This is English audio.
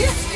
Yeah.